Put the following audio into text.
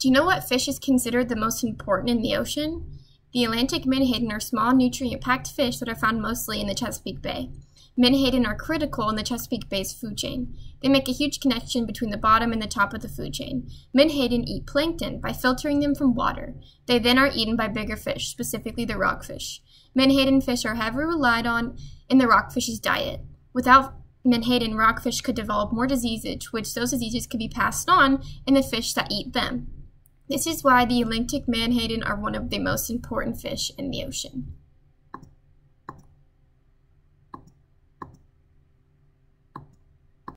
Do you know what fish is considered the most important in the ocean? The Atlantic menhaden are small, nutrient-packed fish that are found mostly in the Chesapeake Bay. Menhaden are critical in the Chesapeake Bay's food chain. They make a huge connection between the bottom and the top of the food chain. Menhaden eat plankton by filtering them from water. They then are eaten by bigger fish, specifically the rockfish. Menhaden fish are heavily relied on in the rockfish's diet. Without menhaden, rockfish could develop more diseases, which those diseases could be passed on in the fish that eat them. This is why the Atlantic menhaden are one of the most important fish in the ocean.